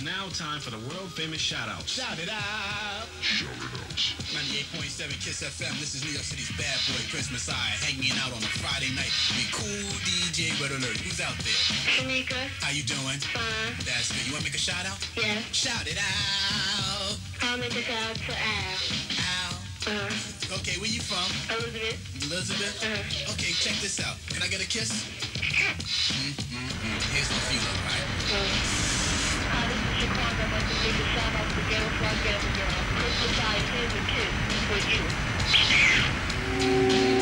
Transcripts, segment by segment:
It's now time for the world famous shout outs. Shout it out. Shout it out. 98.7 Kiss FM. This is New York City's bad boy, Chris Messiah, hanging out on a Friday night with cool DJ Red Alert. Who's out there? Shanika, How you doing? fine. That's good. You want to make a shout out? Yes. Shout it out. I'll make a shout to Al. Al. Uh-huh. Okay, where you from? Elizabeth. Elizabeth? Uh-huh. Okay, check this out. Can I get a kiss? Mm-mm-mm. Here's the feeling, right? uh, hi, like to make a shout out to Ghetto Fly Ghetto Girl. Chris Messiah, here's a kiss for you.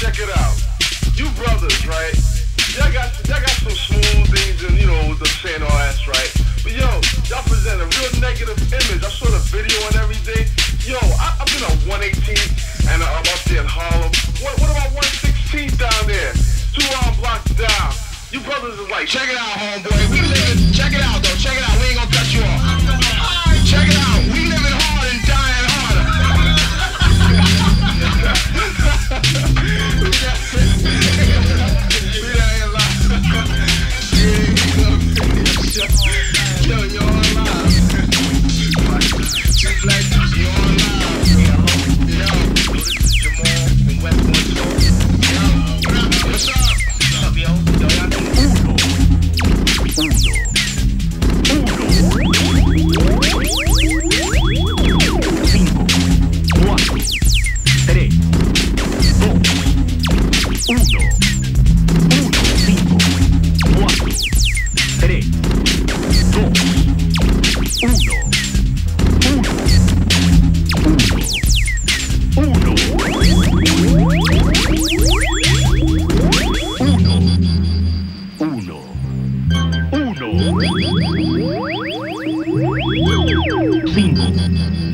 Check it out. You brothers, right? Y'all got negative image. I saw the video and everything. Yo, I, I've been on 118 and I'm up there in Harlem. What, what about 116 down there? Two arm blocks down. You brothers is like, check it out, homeboy. We live in, check it out though, check it out. 5,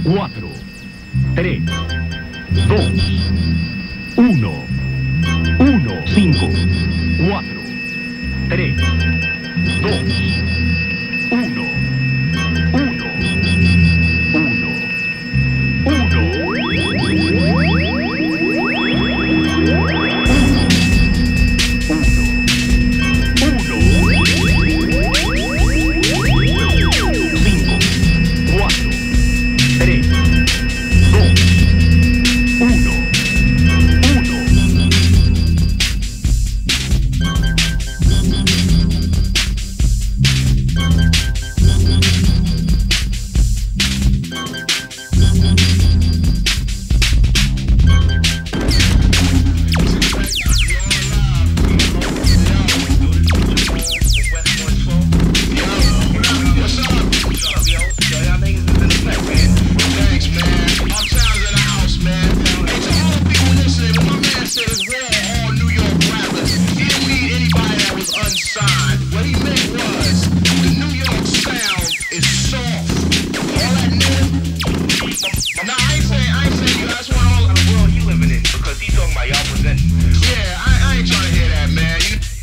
4, 3, 2, 1, 1, 5, 4, 3, 2, 1. Yeah, I, I ain't trying to hear that, man. You